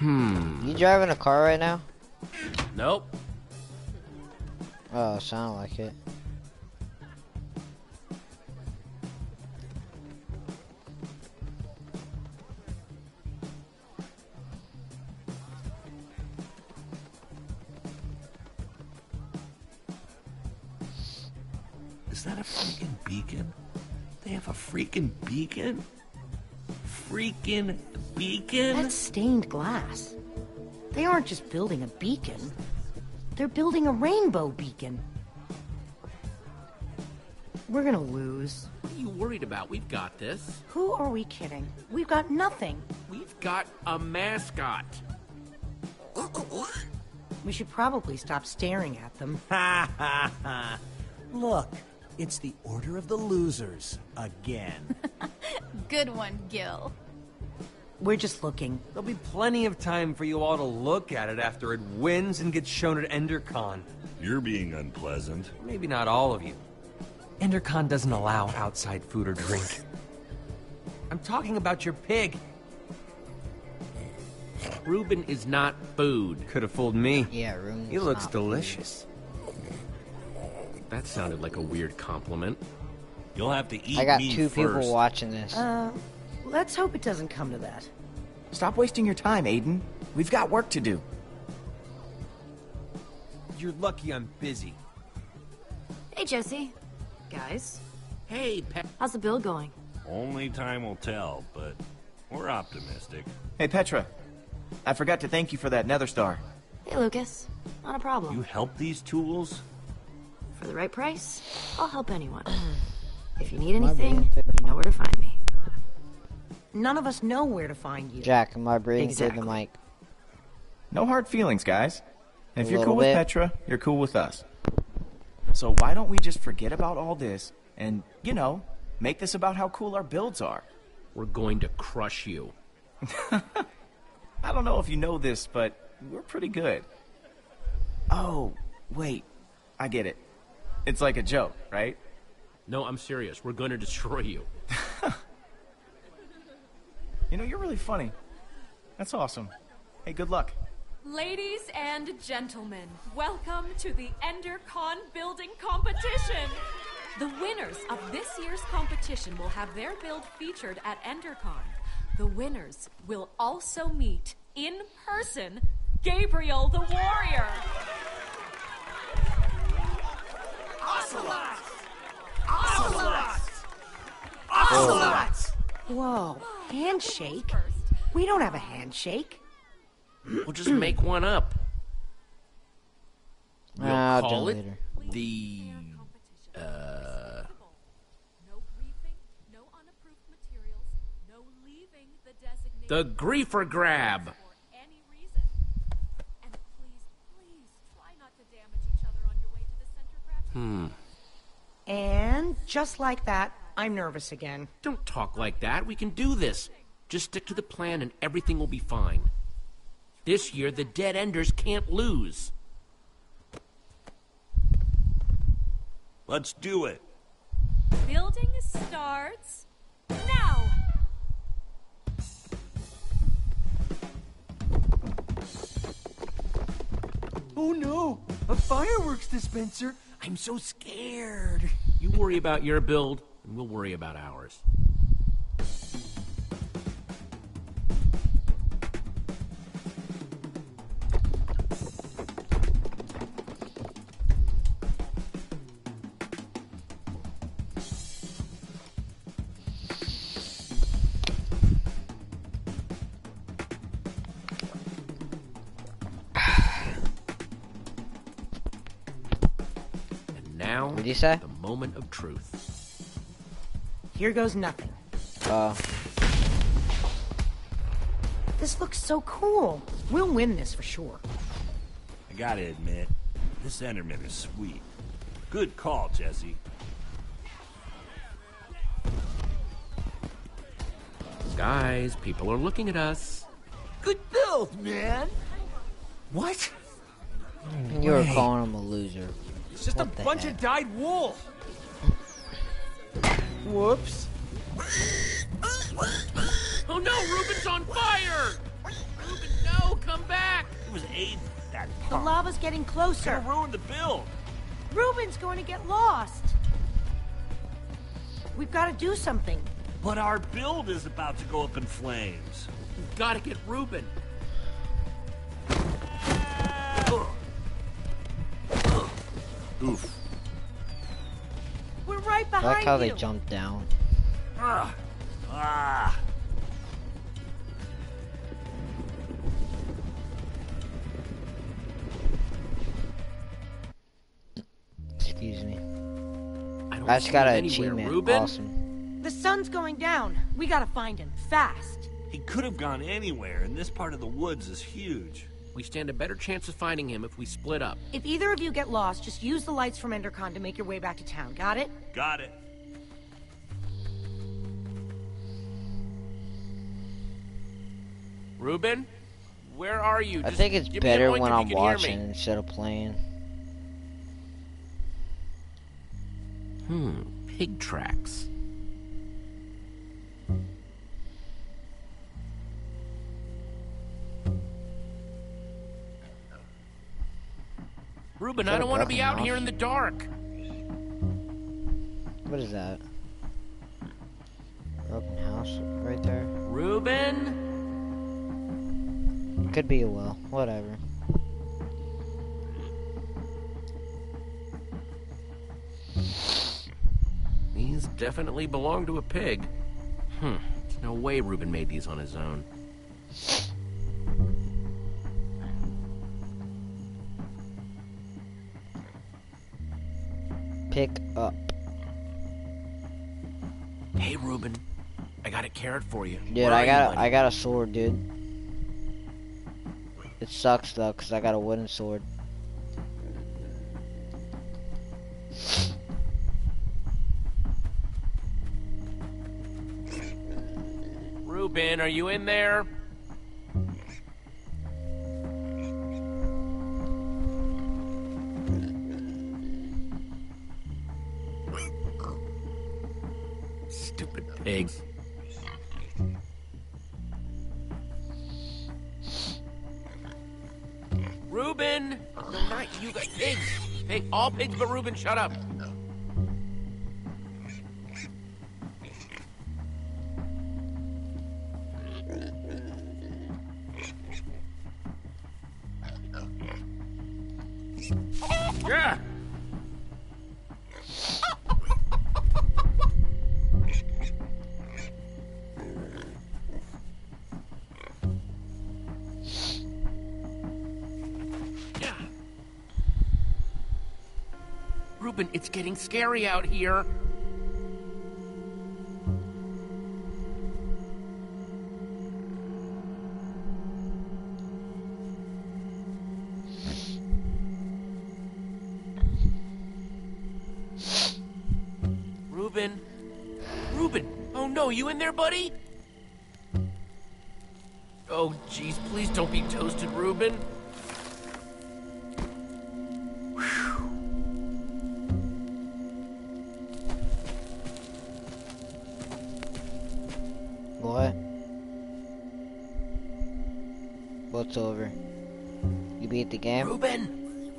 Hmm. You driving a car right now? Nope. Oh, sound like it. Is that a freaking beacon? They have a freaking beacon? Freaking beacon? That's stained glass. They aren't just building a beacon. They're building a rainbow beacon. We're gonna lose. What are you worried about? We've got this. Who are we kidding? We've got nothing. We've got a mascot. We should probably stop staring at them. Ha ha ha. Look, it's the Order of the Losers again. Good one, Gill. We're just looking. There'll be plenty of time for you all to look at it after it wins and gets shown at EnderCon. You're being unpleasant. Maybe not all of you. EnderCon doesn't allow outside food or drink. I'm talking about your pig. Reuben is not food. Could have fooled me. Yeah, room. He looks delicious. That sounded like a weird compliment. You'll have to eat I got me two first. people watching this. Uh, let's hope it doesn't come to that. Stop wasting your time, Aiden. We've got work to do. You're lucky I'm busy. Hey, Jesse. Guys, Hey, Pe- how's the bill going? Only time will tell, but we're optimistic. Hey, Petra. I forgot to thank you for that Nether Star. Hey, Lukas. Not a problem. You help these tools? For the right price, I'll help anyone. if you need anything, you know where to find me. None of us know where to find you. Jack, am I breathing through the mic? No hard feelings, guys. And if A you're little cool with. Petra, you're cool with us. So why don't we just forget about all this and, you know, make this about how cool our builds are? we're going to crush you. I don't know if you know this, but we're pretty good. Oh, wait. I get it. It's like a joke, right? No, I'm serious. We're going to destroy you. You know, you're really funny. That's awesome. Hey, good luck. Ladies and gentlemen, welcome to the EnderCon building competition. The winners of this year's competition will have their build featured at EnderCon. The winners will also meet in person Gabriel the Warrior. Handshake? We don't have a handshake. We'll just make one up. We'll Ah, I'll do call it it later. the uh, No griefing, no unapproved materials, no leaving the designated the griefer grab. for any reason. And please, please try not to damage each other on your way to the center craft. Hmm. And just like that, I'm nervous again. Don't talk like that. We can do this. Just stick to the plan and everything will be fine. This year, the Dead Enders can't lose. Let's do it. Building starts now. Oh no! A fireworks dispenser! I'm so scared. You worry about your build, and we'll worry about ours. And now, What'd you say? the moment of truth. Here goes nothing. Uh, This looks so cool. We'll win this for sure. I gotta admit, this Enderman is sweet. Good call, Jesse. Guys, people are looking at us. Good build, man. What? you were way. calling him a loser. It's just What a bunch heck? of dyed wool. Whoops. Oh no, Reuben's on fire! Reuben, no! Come back! It was Aiden, that The lava's getting It's closer. gonna ruin the build. Reuben's going to get lost. We've got to do something. But our build is about to go up in flames. We've got to get Reuben. Oof. We're I like how you. they jumped down. Ah. Ah. Excuse me. I don't I just got him an anywhere. achievement. Reuben? Awesome. The sun's going down. We got to find him fast. He could have gone anywhere, and this part of the woods is huge. We stand a better chance of finding him if we split up. If either of you get lost, just use the lights from Endercon to make your way back to town. Got it? Got it. Reuben? Where are you? I Just think it's give me an better when I'm you can hear watching instead of playing. Hmm, pig tracks. I a don't want to be out mouse? here in the dark. What is that? Broken house right there. Reuben? Could be a well. Whatever. These definitely belong to a pig. Hmm, there's no way Reuben made these on his own. Pick up. Hey, Reuben, I got a carrot for you. Dude, Where I got you, a. I got a sword, dude. It sucks though, cause I got a wooden sword. Reuben, are you in there? Stupid pigs. Reuben! Not you guys. Pigs! Pig, all pigs but Reuben, shut up. Reuben, it's getting scary out here. Reuben? Reuben! Oh no, you in there, buddy? Oh, jeez, please don't be toasted, Reuben. What's over? You beat the game? Reuben!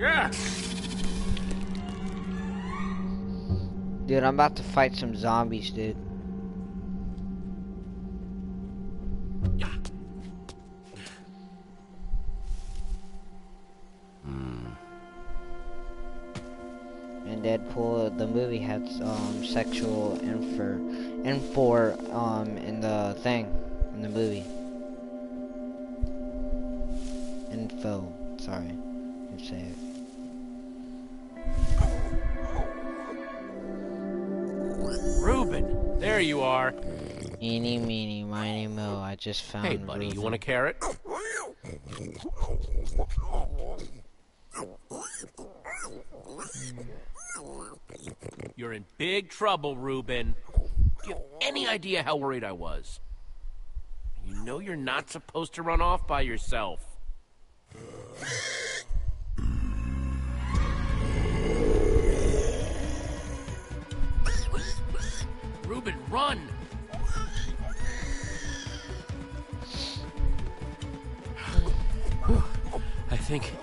Yeah! Dude, I'm about to fight some zombies, dude. Deadpool, the movie had um sexual infer, infor um in the thing, in the movie. Info. Sorry, I can say it. Reuben, there you are. Eeny, meeny, miny, mo. I just found. Hey, buddy, you want a carrot? You're in big trouble, Reuben. Do you have any idea how worried I was? You know you're not supposed to run off by yourself. Reuben, run! I think,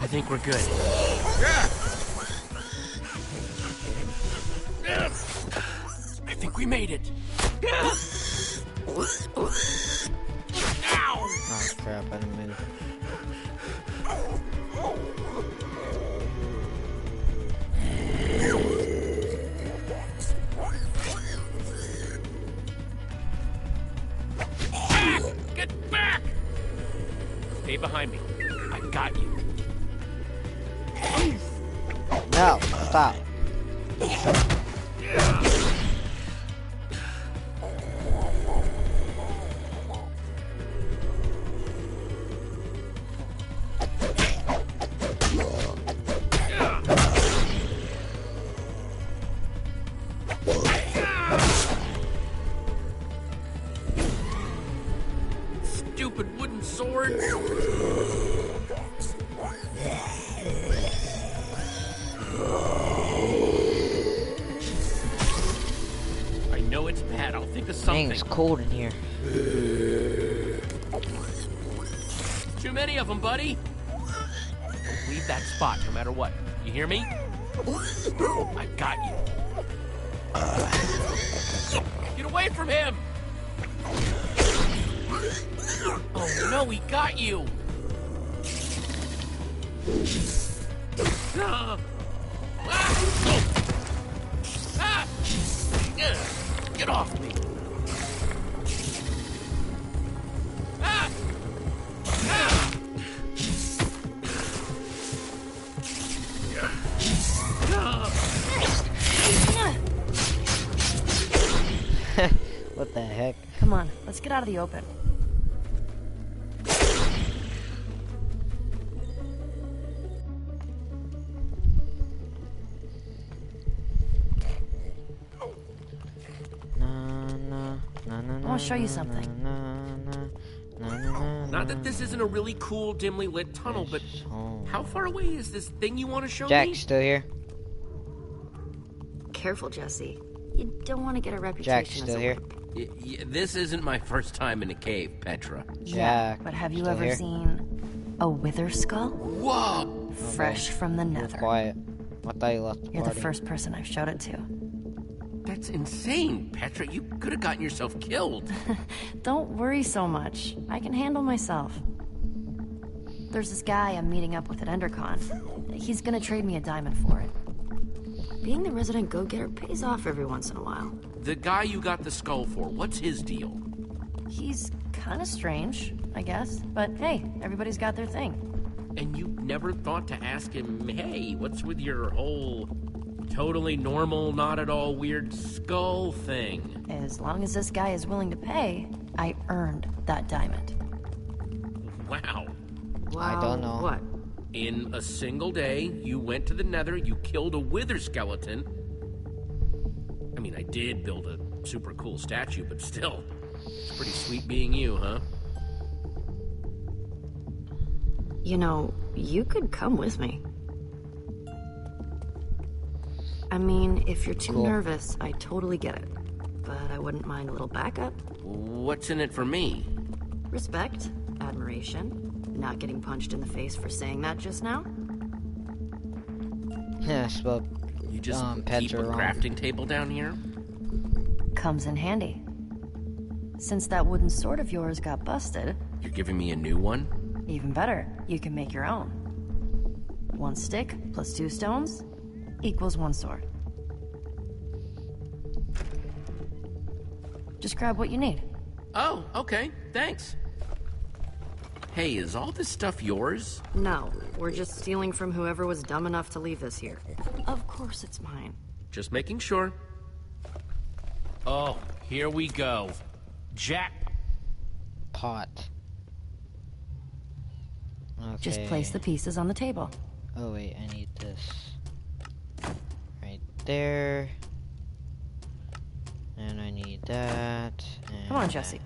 I think we're good. I we made it. Oh crap, I didn't move. Get back! Stay behind me. I got you. No, stop. Stupid wooden swords. I know it's bad. I'll think of Dang, something. it's cold in here. Too many of them, buddy. Leave that spot, no matter what. You hear me? I got you. Get away from him! No, he got you! Ah! Ah! Ah! Get off me! What the heck? Come on, let's get out of the open. Show you something. Not that this isn't a really cool, dimly lit tunnel, but how far away is this thing you want to show Jack me? still here? Careful, Jesse. You don't want to get a reputation Jack's as still a here? Y- y- this isn't my first time in a cave, Petra. Yeah, Jack, but have you still ever here? seen a wither skull? Whoa! Fresh from the You're nether. quiet. I thought you left the You're the first person I've showed it to. That's insane, Petra. You could have gotten yourself killed. Don't worry so much. I can handle myself. There's this guy I'm meeting up with at EnderCon. He's gonna trade me a diamond for it. Being the resident go-getter pays off every once in a while. The guy you got the skull for, what's his deal? He's kind of strange, I guess. But hey, everybody's got their thing. And you never thought to ask him, hey, what's with your whole totally normal, not at all weird skull thing? As long as this guy is willing to pay, I earned that diamond. Wow. I don't know. What? In a single day, you went to the nether, you killed a wither skeleton. I mean, I did build a super cool statue, but still, it's pretty sweet being you, huh? You know, you could come with me. I mean, if you're too Cool. nervous, I totally get it. But I wouldn't mind a little backup. What's in it for me? Respect, admiration, not getting punched in the face for saying that just now. Yes, I spoke. You just Um, keep Petra a wrong. crafting table down here? Comes in handy. Since that wooden sword of yours got busted, You're giving me a new one? even better, you can make your own. One stick plus two stones equals one sword. Just grab what you need. Oh, okay, thanks. Hey, is all this stuff yours? No, we're just stealing from whoever was dumb enough to leave this here. Of course it's mine. Just making sure. Oh, here we go. Jack. Pot. Okay. Just place the pieces on the table. Oh wait, I need this. There. And I need that. And Come on, Jesse.